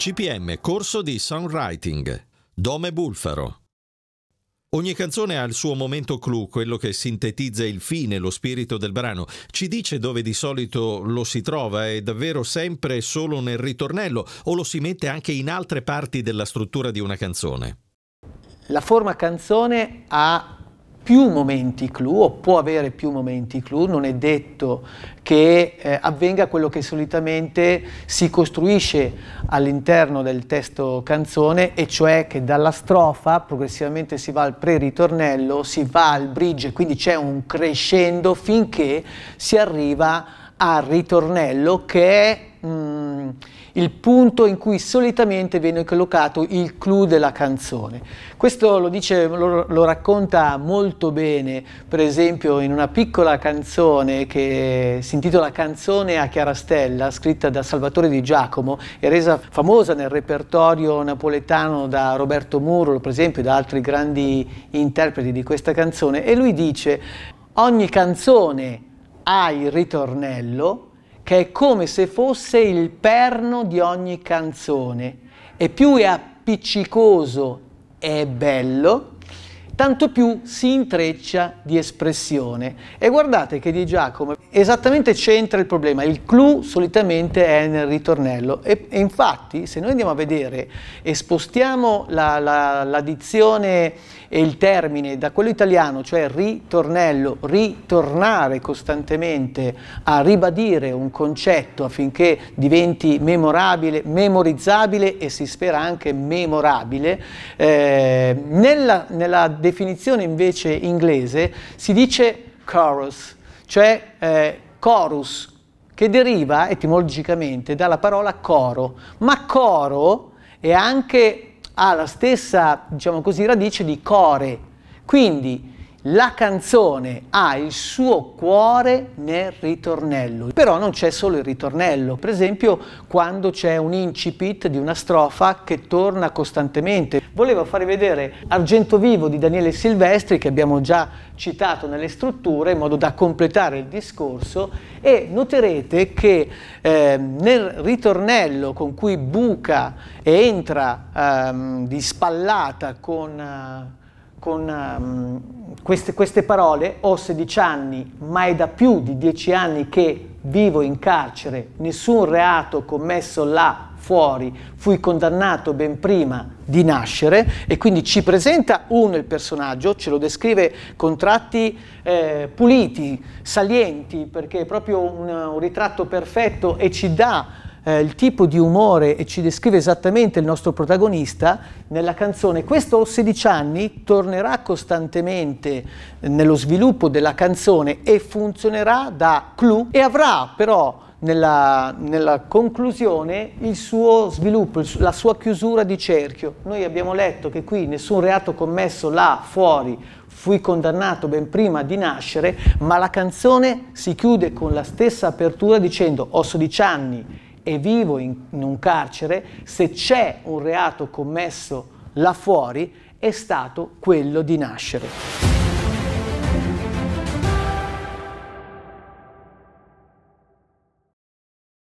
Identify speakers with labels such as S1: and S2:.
S1: CPM, corso di songwriting. Dome Bulfaro. Ogni canzone ha il suo momento clou, quello che sintetizza il fine, lo spirito del brano. Ci dice dove di solito lo si trova, è davvero sempre solo nel ritornello o lo si mette anche in altre parti della struttura di una canzone?
S2: La forma canzone ha più momenti clou o può avere più momenti clou, non è detto che eh, avvenga quello che solitamente si costruisce all'interno del testo canzone e cioè che dalla strofa progressivamente si va al pre-ritornello, si va al bridge, quindi c'è un crescendo finché si arriva al ritornello che è mm, il punto in cui solitamente viene collocato il clou della canzone. Questo lo, dice, lo, lo, racconta molto bene, per esempio in una piccola canzone che si intitola Canzone a Chiarastella, scritta da Salvatore Di Giacomo e resa famosa nel repertorio napoletano da Roberto Muro, per esempio, e da altri grandi interpreti di questa canzone, e lui dice ogni canzone ha il ritornello, che è come se fosse il perno di ogni canzone. E più è appiccicoso e bello, tanto più si intreccia di espressione. E guardate che di Giacomo esattamente c'entra il problema, il clou solitamente è nel ritornello e, e infatti se noi andiamo a vedere e spostiamo la, la, la dizione e il termine da quello italiano, cioè ritornello, ritornare costantemente a ribadire un concetto affinché diventi memorabile, memorizzabile e si spera anche memorabile, eh, nella, nella definizione invece inglese si dice chorus, cioè eh, chorus, che deriva etimologicamente dalla parola coro, ma coro è anche ha la stessa, diciamo così, radice di core. Quindi la canzone ha il suo cuore nel ritornello, però non c'è solo il ritornello, per esempio quando c'è un incipit di una strofa che torna costantemente. Volevo farvi vedere Argento Vivo di Daniele Silvestri che abbiamo già citato nelle strutture in modo da completare il discorso. E noterete che eh, nel ritornello con cui buca e entra eh, di spallata con... Eh, con um, queste, queste, parole, ho 16 anni, ma è da più di 10 anni che vivo in carcere, nessun reato commesso là fuori, fui condannato ben prima di nascere e quindi ci presenta uno il personaggio, ce lo descrive con tratti eh, puliti, salienti, perché è proprio un, un ritratto perfetto e ci dà eh, il tipo di umore e ci descrive esattamente il nostro protagonista nella canzone. Questo ho 16 anni tornerà costantemente nello sviluppo della canzone e funzionerà da clou e avrà però nella, nella, conclusione il suo sviluppo, la sua chiusura di cerchio. Noi abbiamo letto che qui nessun reato commesso là fuori fui condannato ben prima di nascere, ma la canzone si chiude con la stessa apertura dicendo ho 16 anni e vivo in, in un carcere, se c'è un reato commesso là fuori, è stato quello di nascere.